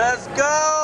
Let's go!